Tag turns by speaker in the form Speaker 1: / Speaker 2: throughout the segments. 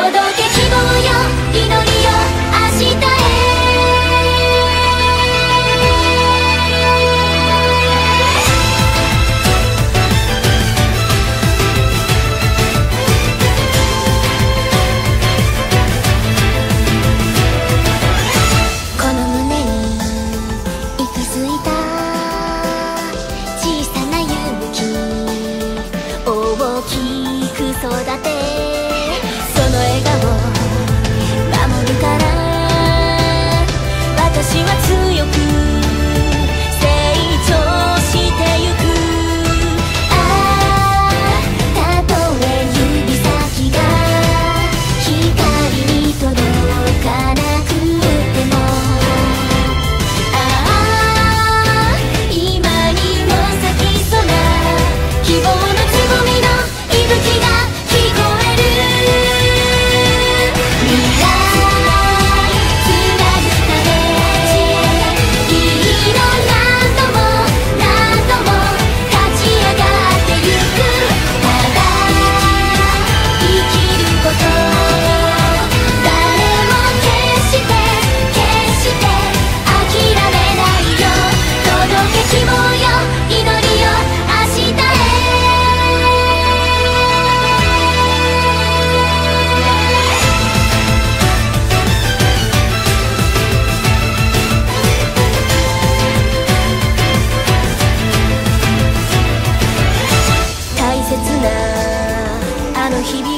Speaker 1: 너도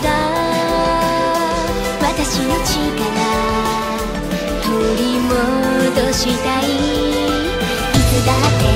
Speaker 1: が私の力取り戻したい。いつだって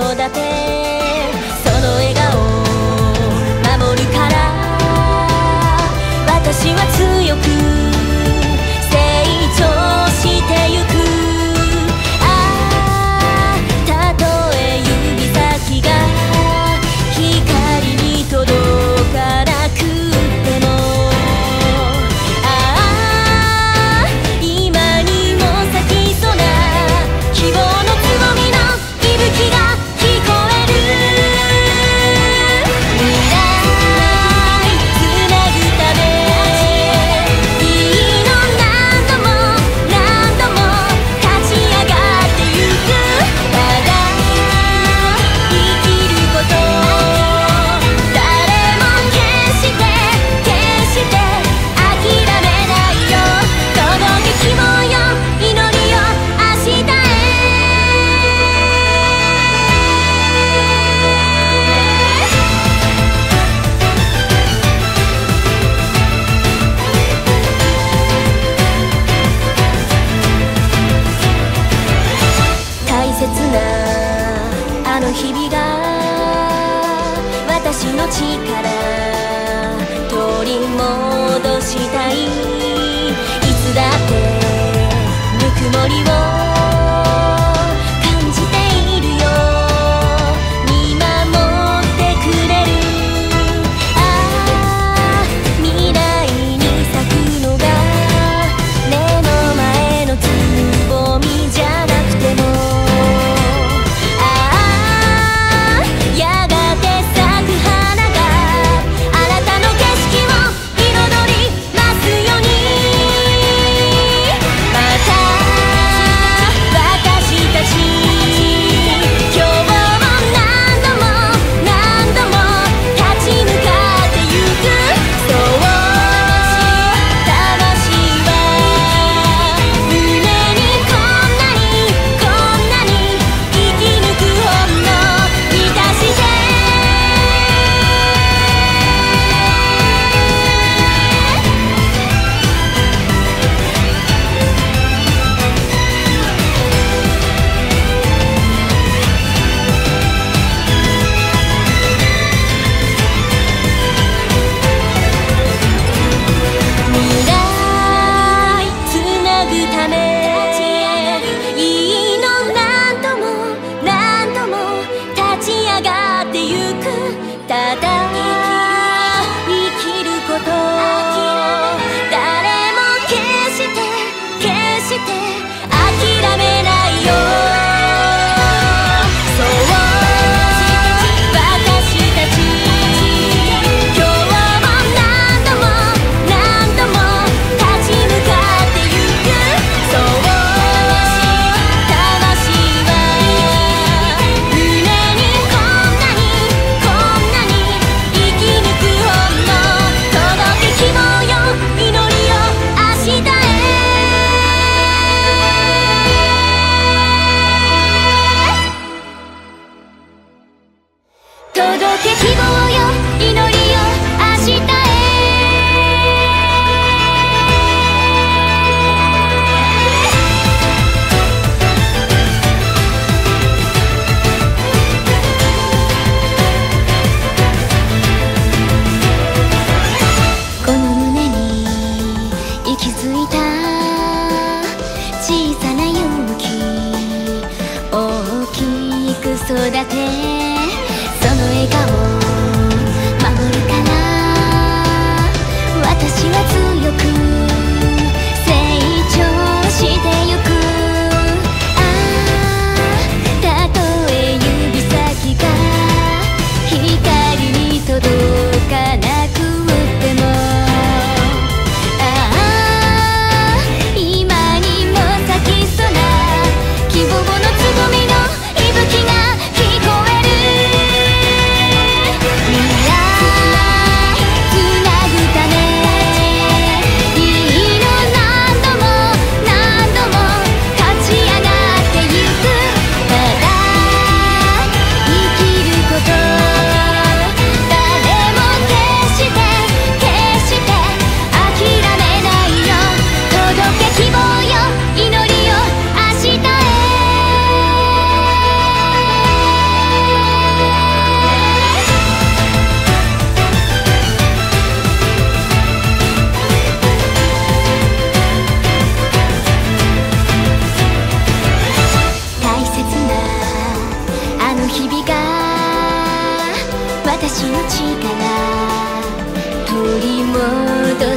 Speaker 1: 育て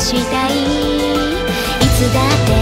Speaker 1: したい。いつだって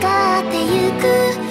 Speaker 1: がってゆく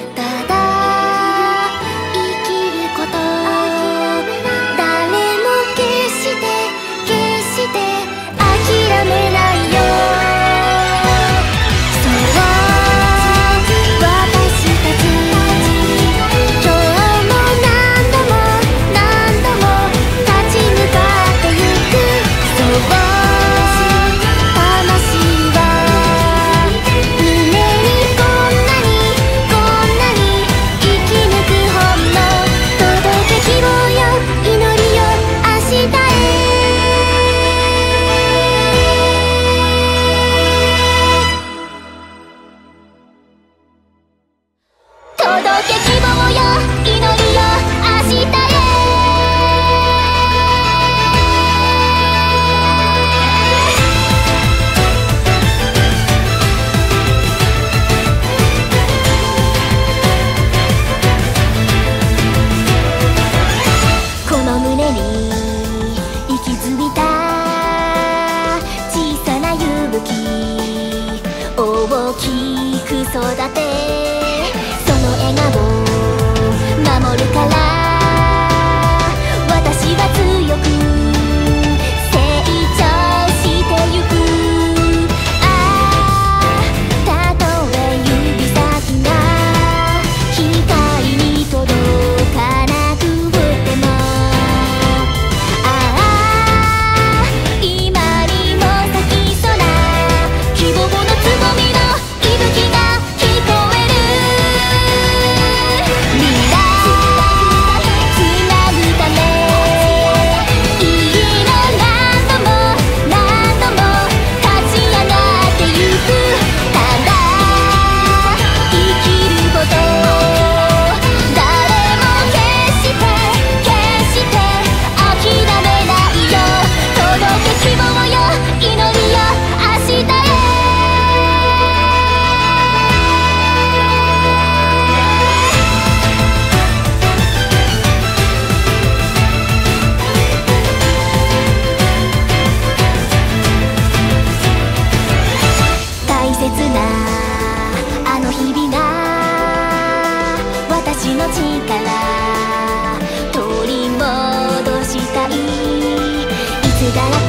Speaker 1: だらけ